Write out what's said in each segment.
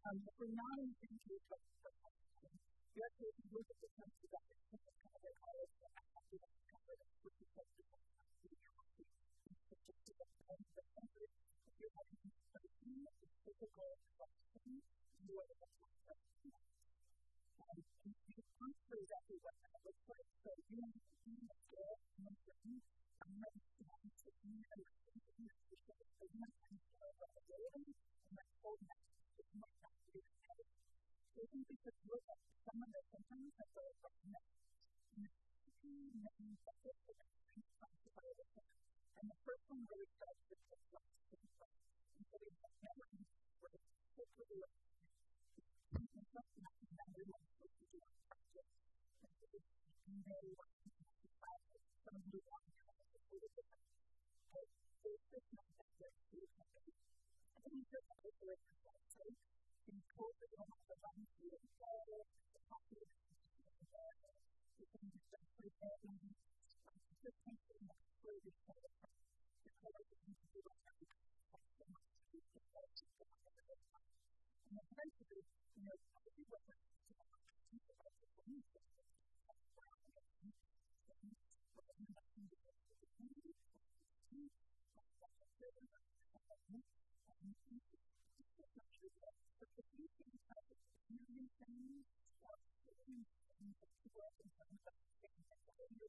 Um, but we're not in the future of You have to look at the sense of that. It's kind of like all of the active and covered up with the sense of that. It's just a sense of that. If you're having a physical question, you are the best person. Um, and you can't say exactly what that looks like. So you want to be the scale, you want to be I'm not going to be the scale, I'm not going to be the scale, I'm not going to be in the scale, I'm not going to be the scale, they think they could look at someone that sometimes has a recognition and the person really does this as well as the And so they have never been where it's totally a and so that's not the number one thing to do on projects. And so they really want to make the classes, some of you want to have a supportive event. So it's just not that they're too company. I think it's just a situation that's safe. And the principle is, you know, everyone has to be able to do the best.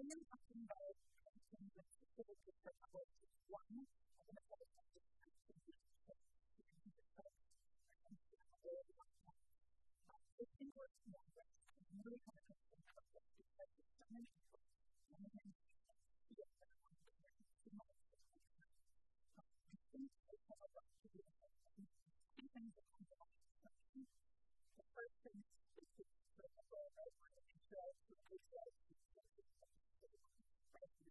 women have been involved in terms of specific different levels of one, and then another subject has to be if you. were to know this, you really have a different concept because it's so many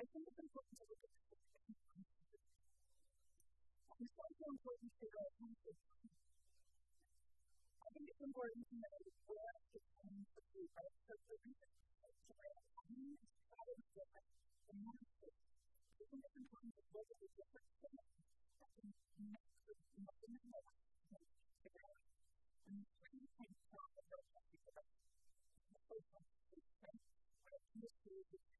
I think it's important to look at the It's also important to figure out how to I think it's important to know where the time to be, right? So the reason to write a time is probably different than one thing. I think it's important to look at the different things that can connect with nothing in my life and figure out the three things that I'm going to talk about. The first one is strength, what it means to be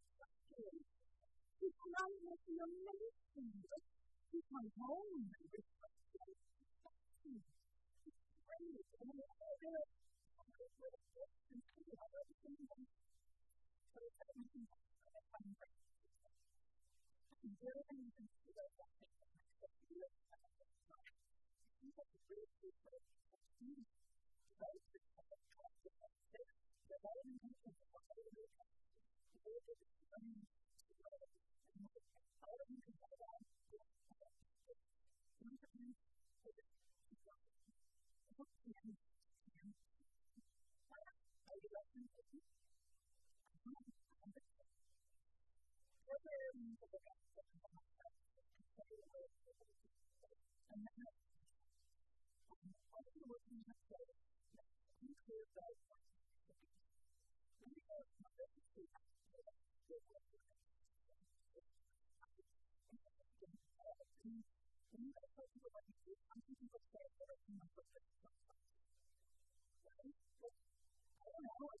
I have no medicine. This my home. This is my home. Thank you. I don't know.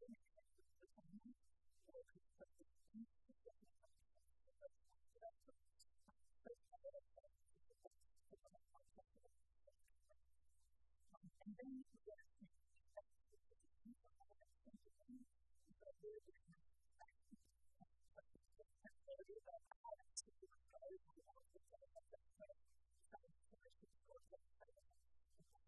Thank.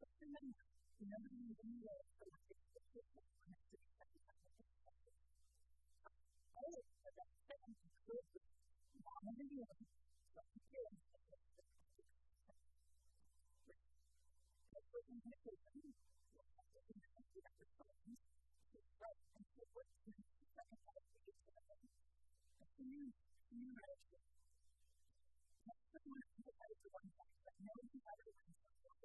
But remember, Thank you.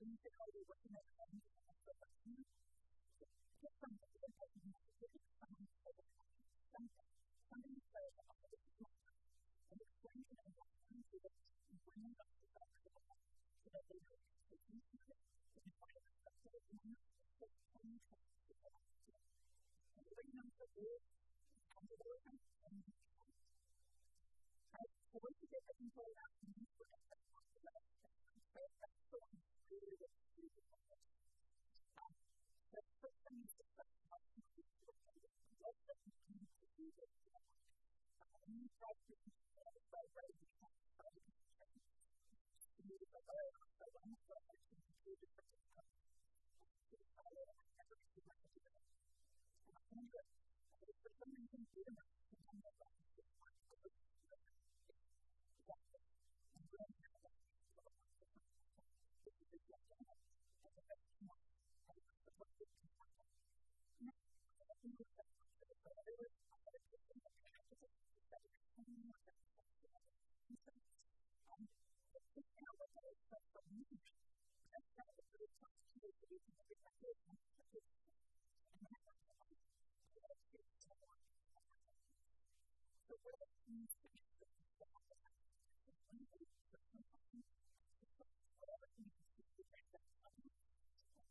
and you. can to something something and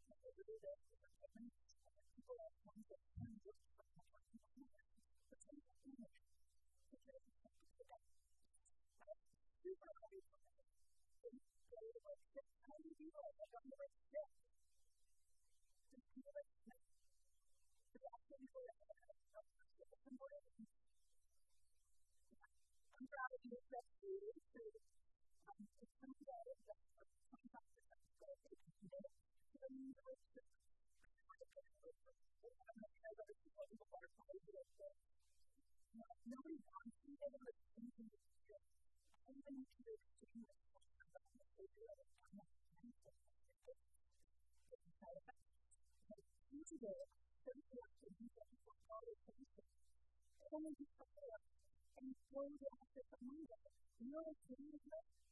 Thank you. only because and you.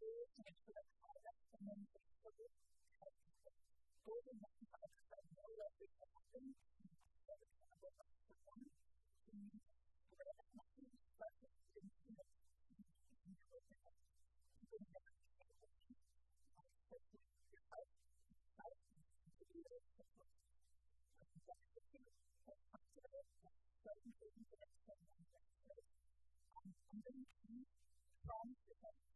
from the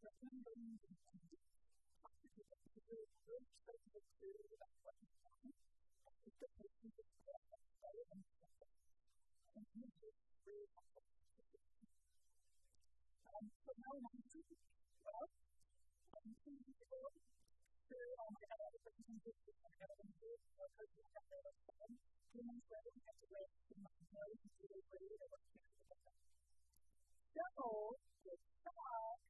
tratando de entender parte de la producción de la cualidad, esto es el tipo de la calidad de la Entonces, um, so now I'm going to well, I'm going to go to um, I got a presentation that I got to do for a couple of hours. And then so I don't have to wait for my nose to be ready to work. So, it's time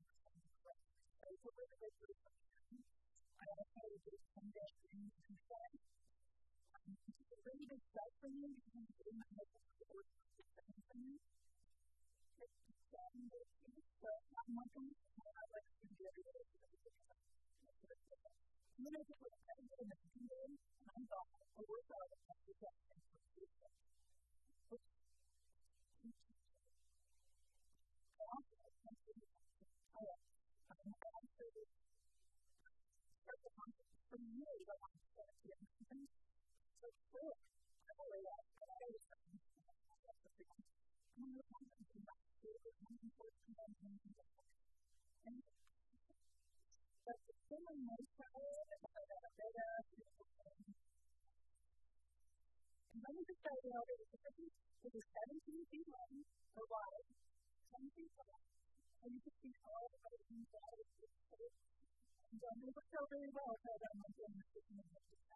it's a really great group of I also just come back and you um, it's a really big step for me because I'm getting my husband work for me. It's just so I'm not going to I like to do every day going to do it. And then I just went ahead did a nice day, and I thought, I worked out a bunch of stuff, and for me, the last question, so cool. I really like that I was talking. I'm going to come about the that two, the most important thing in the world. And but the thing I'm most proud of is that I got a better, beautiful thing. And let me just tell you, it was a pretty, it was 17 feet long, or wide, 10 feet tall, and you could see all the buildings that I was じゃあ、めちゃくちゃ俺がお互いの人になってしまいました。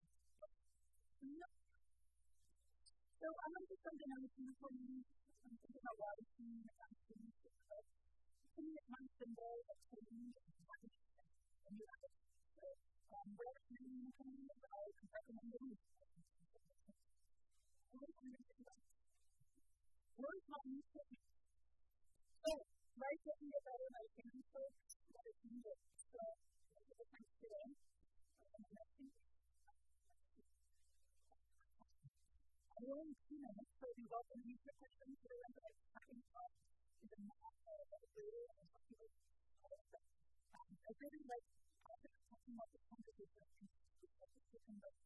So, I'm going to send another thing for you. I'm thinking about why it's in the country. To me, it might be more of a change in what it is. And you have it. So, um, where it's in the country, but I would recommend it. I'm going to think about where is my new statement? So, right here, I'm going to write down first what it's in it. So, I in you know, so you welcome these questions to remember that second is a of and what you. I really like talking about the conversation, the of the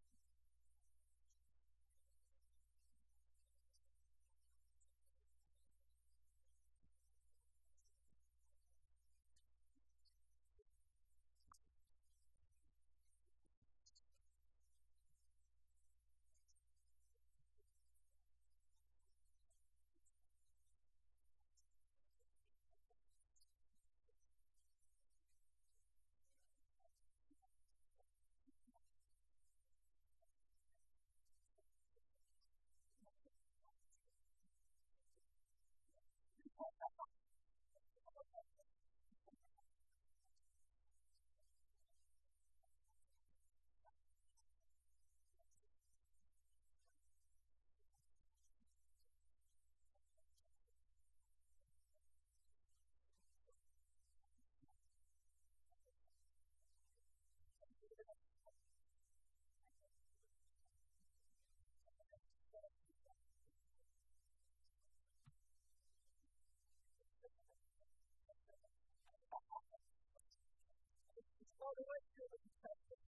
relationship with the